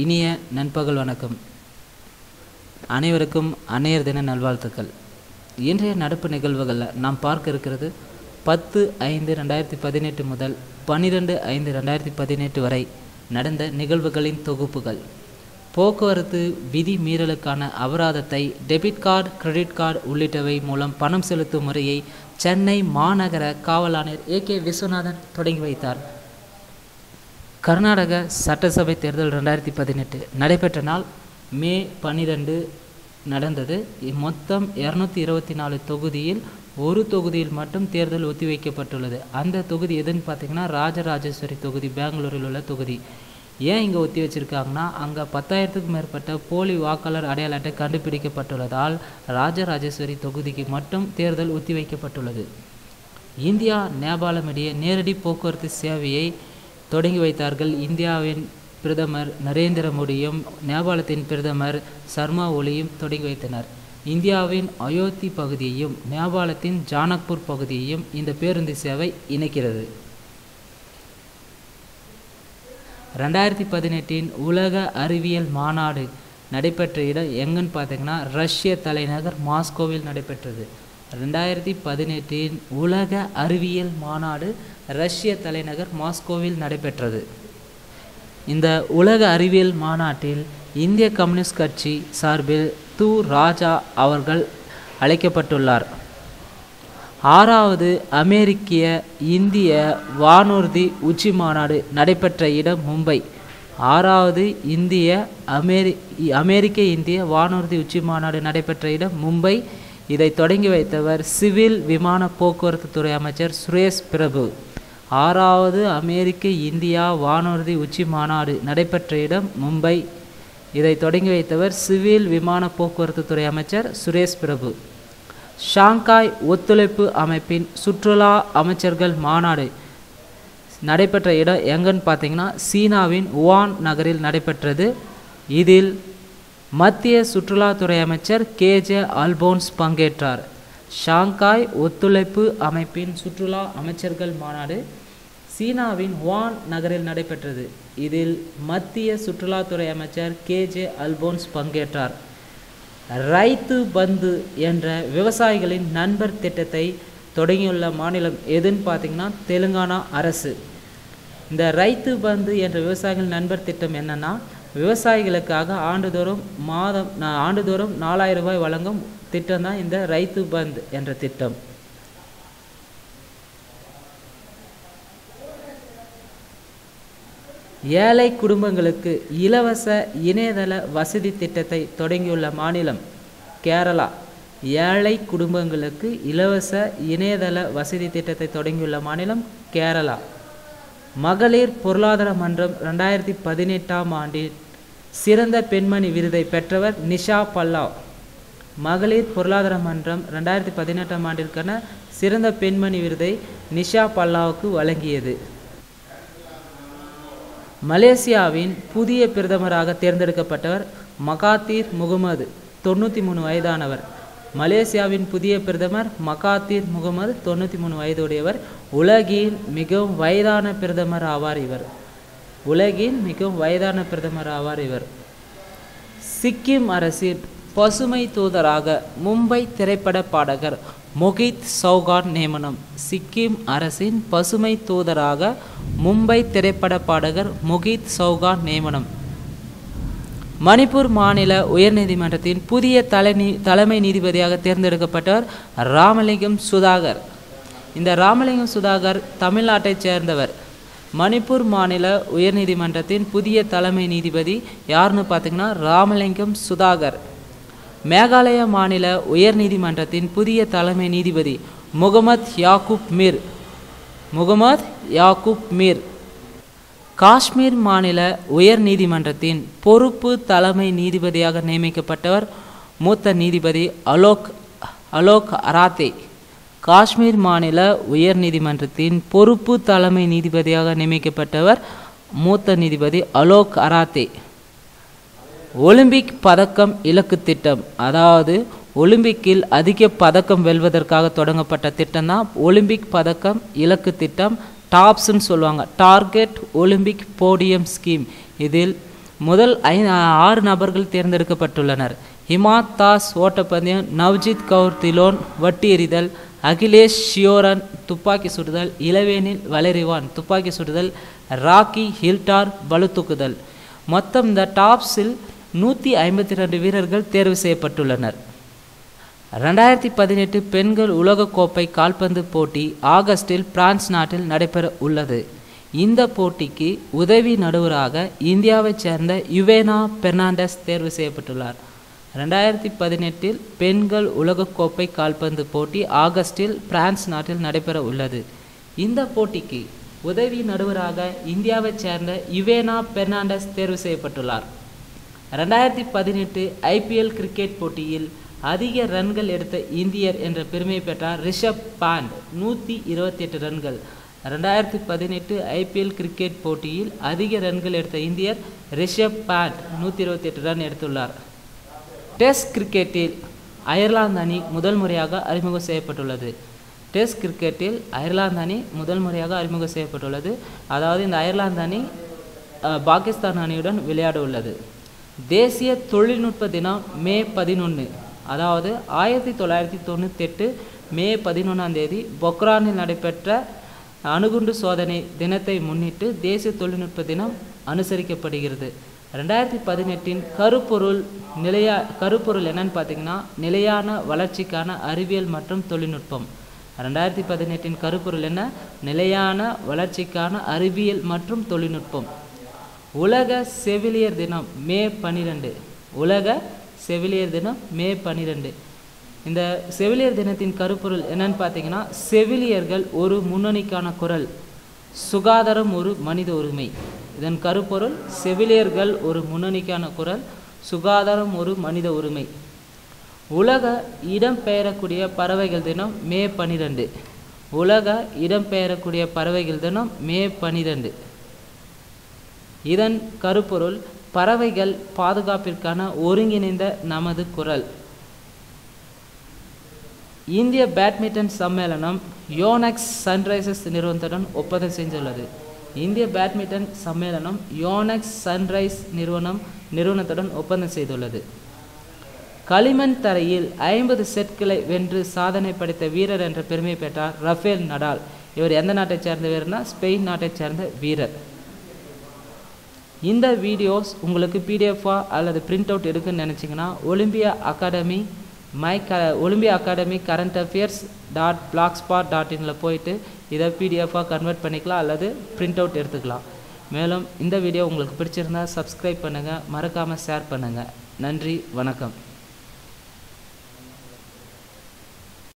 இனிய நண்பகல் வணக்கம். அனைவருக்கும் அன்னையர் தின நல்வாழ்த்துக்கள். இன்றைய நடப்பு நிகழ்வுகளில் நாம் பார்க்க இருக்கிறது பத்து ஐந்து ரெண்டாயிரத்தி பதினெட்டு முதல் பன்னிரெண்டு ஐந்து ரெண்டாயிரத்தி பதினெட்டு வரை நடந்த நிகழ்வுகளின் தொகுப்புகள். போக்குவரத்து விதி மீறலுக்கான அபராதத்தை டெபிட் கார்டு கிரெடிட் கார்டு உள்ளிட்டவை மூலம் பணம் செலுத்தும் முறையை சென்னை மாநகர காவல் ஆணையர் ஏ கே விஸ்வநாதன் தொடங்கி வைத்தார். கர்நாடக சட்டசபை தேர்தல் ரெண்டாயிரத்தி பதினெட்டு நடைபெற்ற நாள் மே பன்னிரெண்டு நடந்தது. மொத்தம் இரநூத்தி இருபத்தி நாலு தொகுதியில் ஒரு தொகுதியில் மட்டும் தேர்தல் ஒத்திவைக்கப்பட்டுள்ளது. அந்த தொகுதி எதுன்னு பார்த்தீங்கன்னா ராஜராஜேஸ்வரி தொகுதி பெங்களூரில் உள்ள தொகுதி. ஏன் இங்கே ஒத்தி வச்சுருக்காங்கன்னா அங்கே பத்தாயிரத்துக்கும் மேற்பட்ட போலி வாக்காளர் அடையாள அட்டை கண்டுபிடிக்கப்பட்டுள்ளதால் ராஜராஜேஸ்வரி தொகுதிக்கு மட்டும் தேர்தல் ஒத்திவைக்கப்பட்டுள்ளது. இந்தியா நேபாளம் இடையே நேரடி போக்குவரத்து சேவையை தொடங்கி வைத்தார்கள். இந்தியாவின் பிரதமர் நரேந்திர மோடியும் நேபாளத்தின் பிரதமர் சர்மா ஒலியும் தொடங்கி வைத்தனர். இந்தியாவின் அயோத்தி பகுதியையும் நேபாளத்தின் ஜானக்பூர் பகுதியையும் இந்த பேருந்து சேவை இணைக்கிறது. ரெண்டாயிரத்தி பதினெட்டின் உலக அறிவியல் மாநாடு நடைபெற்ற இடம் எங்கன்னு பார்த்தீங்கன்னா ரஷ்ய தலைநகர் மாஸ்கோவில் நடைபெற்றது. ரெண்டாயிரத்தி பதினெட்டின் உலக அறிவியல் மாநாடு ரஷ்ய தலைநகர் மாஸ்கோவில் நடைபெற்றது. இந்த உலக அறிவியல் மாநாட்டில் இந்திய கம்யூனிஸ்ட் கட்சி சார்பில் து ராஜா அவர்கள் அழைக்கப்பட்டுள்ளார். ஆறாவது அமெரிக்கிய இந்திய வானூர்தி உச்சி மாநாடு நடைபெற்ற இடம் மும்பை. ஆறாவது இந்திய அமெரி அமெரிக்க இந்திய வானூர்தி உச்சி மாநாடு நடைபெற்ற இடம் மும்பை. இதை தொடங்கி வைத்தவர் சிவில் விமான போக்குவரத்து துறை அமைச்சர் சுரேஷ் பிரபு. ஆறாவது அமெரிக்க இந்தியா வானூர்தி உச்சி மாநாடு நடைபெற்ற இடம் மும்பை. இதை தொடங்கி வைத்தவர் சிவில் விமான போக்குவரத்து துறை அமைச்சர் சுரேஷ் பிரபு. ஷாங்காய் ஒத்துழைப்பு அமைப்பின் சுற்றுலா அமைச்சர்கள் மாநாடு நடைபெற்ற இடம் எங்கன்னு பார்த்தீங்கன்னா சீனாவின் உவான் நகரில் நடைபெற்றது. இதில் மத்திய சுற்றுலாத்துறை அமைச்சர் கேஜே அல்போன்ஸ் பங்கேற்றார். ஷாங்காய் ஒத்துழைப்பு அமைப்பின் சுற்றுலா அமைச்சர்கள் மாநாடு சீனாவின் வான் நகரில் நடைபெற்றது. இதில் மத்திய சுற்றுலாத்துறை அமைச்சர் கேஜே அல்போன்ஸ் பங்கேற்றார். ரைத்து பந்து என்ற விவசாயிகளின் நண்பர் திட்டத்தை தொடங்கியுள்ள மாநிலம் எதுன்னு பார்த்தீங்கன்னா தெலுங்கானா அரசு. இந்த ரைத்து பந்து என்ற விவசாயிகள் நண்பர் திட்டம் என்னென்னா விவசாயிகளுக்காக ஆண்டுதோறும் மாதம் ஆண்டுதோறும் நாலாயிரம் ரூபாய் வழங்கும் திட்டம் தான் இந்த ரைத்து பந்த் என்ற திட்டம். ஏழை குடும்பங்களுக்கு இலவச இணையதள வசதி திட்டத்தை தொடங்கியுள்ள மாநிலம் கேரளா. ஏழை குடும்பங்களுக்கு இலவச இணையதள வசதி திட்டத்தை தொடங்கியுள்ள மாநிலம் கேரளா. மகளிர் பொருளாதார மன்றம் ரெண்டாயிரத்தி பதினெட்டாம் ஆண்டில் சிறந்த பெண்மணி விருதை பெற்றவர் நிஷா பல்லாவ். மகளிர் பொருளாதார மன்றம் ரெண்டாயிரத்தி பதினெட்டாம் ஆண்டிற்கான சிறந்த பெண்மணி விருதை நிஷா பல்லாவுக்கு வழங்கியது. மலேசியாவின் புதிய பிரதமராக தேர்ந்தெடுக்கப்பட்டவர் மகாத்தீர் முகமது தொண்ணூற்றி மூணு வயதானவர். மலேசியாவின் புதிய பிரதமர் மகாத்தீர் முகமது தொண்ணூற்றி மூணு வயதுடையவர். உலகின் மிகவும் வயதான பிரதமர் ஆவார் இவர். உலகின் மிகவும் வயதான பிரதமர் ஆவார் இவர். சிக்கிம் அரசின் பசுமை தூதராக மும்பை திரைப்பட பாடகர் மொஹித் சௌகான் நியமனம். சிக்கிம் அரசின் பசுமை தூதராக மும்பை திரைப்பட பாடகர் மொஹித் சௌகான் நியமனம். மணிப்பூர் மாநில உயர்நீதிமன்றத்தின் புதிய தலைநீ தலைமை நீதிபதியாக தேர்ந்தெடுக்கப்பட்டவர் ராமலிங்கம் சுதாகர். இந்த ராமலிங்கம் சுதாகர் தமிழ்நாட்டைச் சேர்ந்தவர். மணிப்பூர் மாநில உயர்நீதிமன்றத்தின் புதிய தலைமை நீதிபதி யாருன்னு பார்த்தீங்கன்னா ராமலிங்கம் சுதாகர். மேகாலய மாநில உயர்நீதிமன்றத்தின் புதிய தலைமை நீதிபதி முகமத் யாக்குப் மீர். முகமத் யாக்குப் மீர். காஷ்மீர் மாநில உயர் நீதிமன்றத்தின் பொறுப்பு தலைமை நீதிபதியாக நியமிக்கப்பட்டவர் மூத்த நீதிபதி அலோக் அலோக் அராத்தே. காஷ்மீர் மாநில உயர் நீதிமன்றத்தின் பொறுப்பு தலைமை நீதிபதியாக நியமிக்கப்பட்டவர் மூத்த நீதிபதி அலோக் அராத்தே. ஒலிம்பிக் பதக்கம் இலக்கு திட்டம். அதாவது ஒலிம்பிக்கில் அதிக பதக்கம் வெல்வதற்காக தொடங்கப்பட்ட திட்டம் தான் ஒலிம்பிக் பதக்கம் இலக்கு திட்டம். டாப்ஸ்ன்னு சொல்லுவாங்க. Target Olympic podium scheme. இதில் முதல் ஐ ஆறு நபர்கள் தேர்ந்தெடுக்கப்பட்டுள்ளனர். ஹிமாத் தாஸ் ஓட்டப்பந்தயம் நவ்ஜித் கவுர் திலோன் வட்டி எறிதல் அகிலேஷ் ஷியோரன் துப்பாக்கி சுடுதல் இளவேனில் வளரிவான் துப்பாக்கி சுடுதல் ராக்கி ஹில்டார் பளுதூக்குதல் மொத்தம் இந்த டாப்ஸில் நூற்றி ஐம்பத்தி ரெண்டு வீரர்கள் தேர்வு செய்யப்பட்டுள்ளனர். ரெண்டாயிரத்தி பதினெட்டு பெண்கள் உலகக்கோப்பை கால்பந்து போட்டி ஆகஸ்டில் பிரான்ஸ் நாட்டில் நடைபெற உள்ளது. இந்த போட்டிக்கு உதவி நடுவராக இந்தியாவைச் சேர்ந்த யுவேனா பெர்னாண்டஸ் தேர்வு செய்யப்பட்டுள்ளார். ரெண்டாயிரத்தி பதினெட்டில் பெண்கள் உலகக்கோப்பை கால்பந்து போட்டி ஆகஸ்டில் பிரான்ஸ் நாட்டில் நடைபெற உள்ளது. இந்த போட்டிக்கு உதவி நடுவராக இந்தியாவைச் சேர்ந்த யுவேனா பெர்னாண்டஸ் தேர்வு செய்யப்பட்டுள்ளார். ரெண்டாயிரத்தி பதினெட்டு ஐபிஎல் கிரிக்கெட் போட்டியில் அதிக ரன்கள் எடுத்த இந்தியர் என்ற பெருமை பெற்றார் ரிஷப் பாண்ட். நூற்றி இருபத்தி எட்டு ரன்கள். ரெண்டாயிரத்தி பதினெட்டு ஐபிஎல் கிரிக்கெட் போட்டியில் அதிக ரன்கள் எடுத்த இந்தியர் ரிஷப் பாண்ட் நூற்றி இருபத்தி எட்டு ரன் எடுத்துள்ளார். டெஸ்ட் கிரிக்கெட்டில் அயர்லாந்து அணி முதல் முறையாக அறிமுகம் செய்யப்பட்டுள்ளது. டெஸ்ட் கிரிக்கெட்டில் அயர்லாந்து அணி முதல் முறையாக அறிமுகம் செய்யப்பட்டுள்ளது. அதாவது இந்த அயர்லாந்து அணி பாகிஸ்தான் அணியுடன் விளையாட உள்ளது. தேசிய தொழில்நுட்ப தினம் மே பதினொன்று அதாவது ஆயிரத்தி தொள்ளாயிரத்தி தொண்ணூத்தெட்டு மே பதினொன்றாம் தேதி பொக்ரானில் நடைபெற்ற அணுகுண்டு சோதனை தினத்தை முன்னிட்டு தேசிய தொழில்நுட்ப தினம் அனுசரிக்கப்படுகிறது. ரெண்டாயிரத்தி பதினெட்டின் கருப்பொருள் நிலையா கருப்பொருள் என்னன்னு பார்த்தீங்கன்னா நிலையான வளர்ச்சிக்கான அறிவியல் மற்றும் தொழில்நுட்பம். ரெண்டாயிரத்தி பதினெட்டின் கருப்பொருள் என்ன? நிலையான வளர்ச்சிக்கான அறிவியல் மற்றும் தொழில்நுட்பம். உலக செவிலியர் தினம் மே பன்னிரெண்டு உலக செவிலியர் தினம் மே பன்னிரெண்டு இந்த செவிலியர் தினத்தின் கருப்பொருள் என்னன்னு பார்த்தீங்கன்னா செவிலியர்கள் ஒரு முன்னணிக்கான குரல் சுகாதாரம் ஒரு மனித உரிமை. இதன் கருப்பொருள் செவிலியர்கள் ஒரு முன்னணிக்கான குரல் சுகாதாரம் ஒரு மனித உரிமை. உலக இடம்பெயரக்கூடிய பறவைகள் தினம் மே பன்னிரெண்டு உலக இடம்பெயரக்கூடிய பறவைகள் தினம் மே பன்னிரெண்டு இதன் கருப்பொருள் பறவைகள் பாதுகாப்பிற்கான ஒருங்கிணைந்த நமது குரல். இந்திய பேட்மிண்டன் சம்மேளனம் யோனெக்ஸ் சன்ரைசர்ஸ் நிறுவனத்துடன் ஒப்பந்தம் செஞ்சுள்ளது. இந்திய பேட்மிண்டன் சம்மேளனம் யோனெக்ஸ் சன்ரைஸ் நிறுவனம் நிறுவனத்துடன் ஒப்பந்தம் செய்துள்ளது. களிமண் தரையில் ஐம்பது செட்களை வென்று சாதனை படைத்த வீரர் என்ற பெருமை பெற்றார் ரஃபேல் நடால். இவர் எந்த நாட்டைச் சேர்ந்த வீரர்னா ஸ்பெயின் நாட்டைச் சேர்ந்த வீரர். இந்த வீடியோஸ் உங்களுக்கு பிடிஎஃபாக அல்லது பிரிண்ட் அவுட் எடுக்குன்னு நினச்சிங்கன்னா ஒலிம்பியா அகாடமி மை க Olympia academy current affairs dot blogspot dot இனில் போயிட்டு இதை பிடிஎஃபாக கன்வெர்ட் பண்ணிக்கலாம் அல்லது பிரிண்ட் அவுட் எடுத்துக்கலாம். மேலும் இந்த வீடியோ உங்களுக்கு பிடிச்சிருந்தா சப்ஸ்கிரைப் பண்ணுங்கள் மறக்காமல் ஷேர் பண்ணுங்கள் நன்றி வணக்கம்.